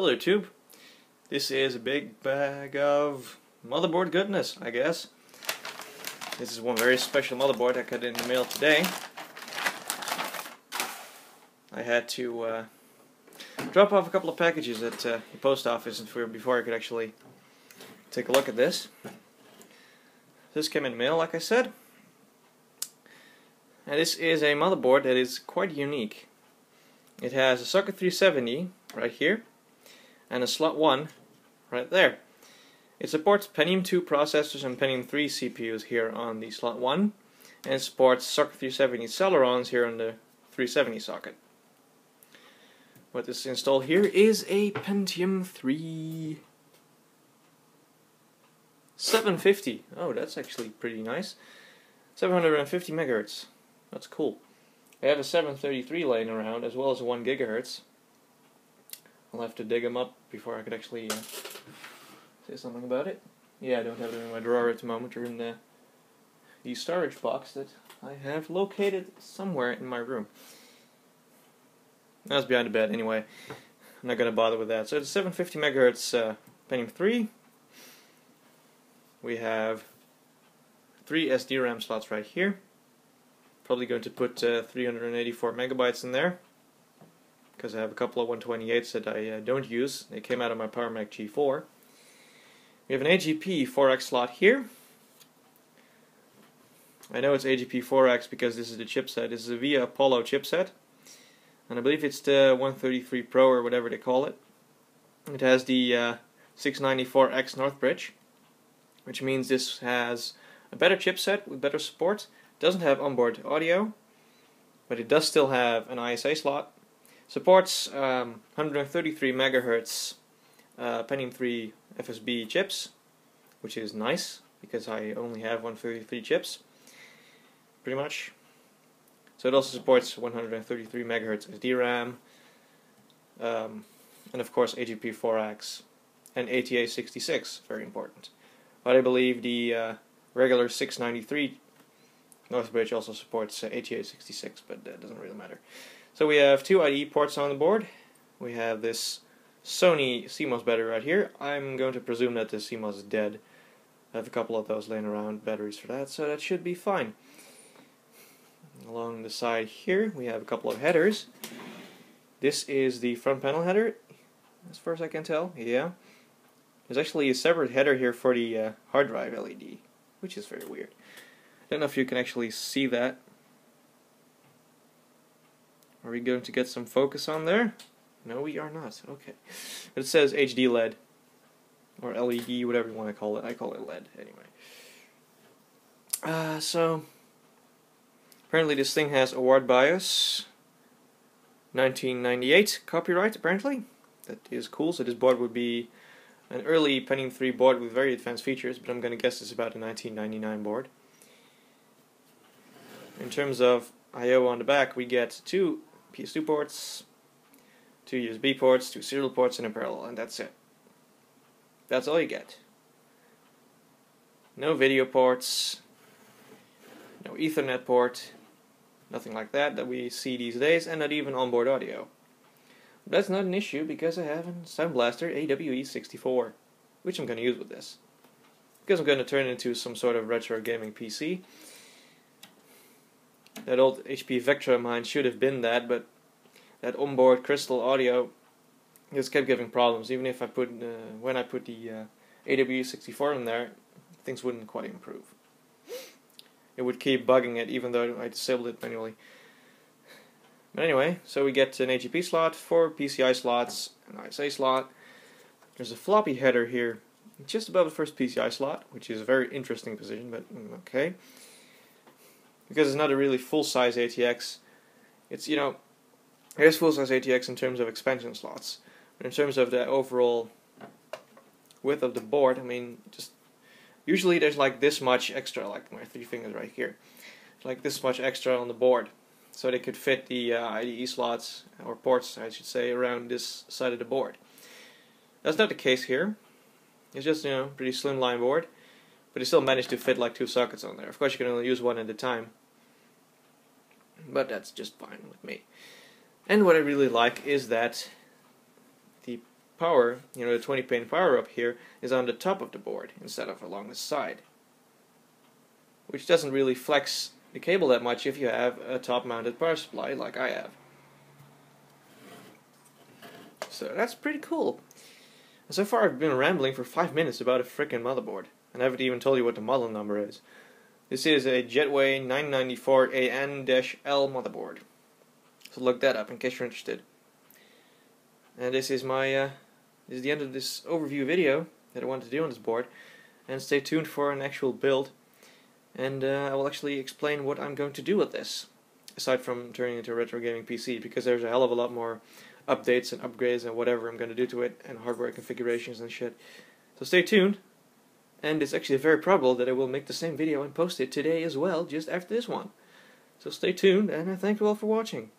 Hello Tube. This is a big bag of motherboard goodness, I guess. This is one very special motherboard I got in the mail today. I had to uh, drop off a couple of packages at uh, the post office before I could actually take a look at this. This came in mail, like I said. And this is a motherboard that is quite unique. It has a socket 370 right here and a slot 1 right there. It supports Pentium 2 processors and Pentium 3 CPUs here on the slot 1 and supports socket 370 Celerons here on the 370 socket. What is installed here is a Pentium 3 750. Oh, that's actually pretty nice. 750 megahertz. That's cool. I have a 733 laying around as well as a 1 gigahertz. I'll have to dig them up before I could actually uh, say something about it. Yeah, I don't have them in my drawer at the moment or in the, the storage box that I have located somewhere in my room. That's behind the bed anyway. I'm not going to bother with that. So it's 750 megahertz uh, Pentium 3. We have three SD RAM slots right here. Probably going to put uh, 384 megabytes in there because I have a couple of 128s that I uh, don't use. They came out of my Power Mac G4. We have an AGP 4X slot here. I know it's AGP 4X because this is the chipset. This is a VIA Apollo chipset. And I believe it's the 133 Pro or whatever they call it. It has the uh, 694X North Bridge, which means this has a better chipset with better support doesn't have onboard audio, but it does still have an ISA slot. Supports um, 133 megahertz uh, Pentium 3 FSB chips, which is nice because I only have 133 chips, pretty much. So it also supports 133 megahertz SDRAM, um, and of course AGP4X and ATA66, very important. But I believe the uh, regular 693 Northbridge also supports uh, ATA66, but that doesn't really matter. So we have two IDE ports on the board. We have this Sony CMOS battery right here. I'm going to presume that the CMOS is dead. I have a couple of those laying around, batteries for that, so that should be fine. Along the side here, we have a couple of headers. This is the front panel header, as far as I can tell, yeah. There's actually a separate header here for the uh, hard drive LED, which is very weird. I don't know if you can actually see that. Are we going to get some focus on there? No, we are not. Okay. It says HD LED. Or LED, whatever you want to call it. I call it LED, anyway. Uh, so... Apparently this thing has Award BIOS. 1998 copyright, apparently. That is cool. So this board would be an early Pentium 3 board with very advanced features, but I'm going to guess it's about a 1999 board. In terms of I.O. on the back, we get two PS2 ports, two USB ports, two serial ports, and a parallel, and that's it. That's all you get. No video ports, no Ethernet port, nothing like that that we see these days, and not even onboard audio. But that's not an issue because I have a Sound Blaster AWE64, which I'm going to use with this. Because I'm going to turn it into some sort of retro gaming PC, that old HP Vectra of mine should have been that, but that onboard crystal audio just kept giving problems. Even if I put uh, when I put the uh, AWE64 in there, things wouldn't quite improve. It would keep bugging it even though I disabled it manually. But anyway, so we get an AGP slot, four PCI slots, an ISA slot. There's a floppy header here, just above the first PCI slot, which is a very interesting position, but mm, okay because it's not a really full-size ATX. It's, you know, it is full-size ATX in terms of expansion slots. But in terms of the overall width of the board, I mean, just usually there's like this much extra, like my three fingers right here. Like this much extra on the board. So they could fit the uh, IDE slots, or ports, I should say, around this side of the board. That's not the case here. It's just, you know, pretty slimline board. But it still managed to fit like two sockets on there. Of course, you can only use one at a time but that's just fine with me. And what I really like is that the power, you know, the 20 pin power up here, is on the top of the board instead of along the side. Which doesn't really flex the cable that much if you have a top mounted power supply like I have. So that's pretty cool. So far I've been rambling for 5 minutes about a freaking motherboard, and I haven't even told you what the model number is. This is a Jetway 994AN-L motherboard. So look that up in case you're interested. And this is my uh, this is the end of this overview video that I wanted to do on this board. And stay tuned for an actual build. And uh, I will actually explain what I'm going to do with this, aside from turning it into a retro gaming PC, because there's a hell of a lot more updates and upgrades and whatever I'm going to do to it, and hardware configurations and shit. So stay tuned. And it's actually very probable that I will make the same video and post it today as well, just after this one. So stay tuned, and I thank you all for watching.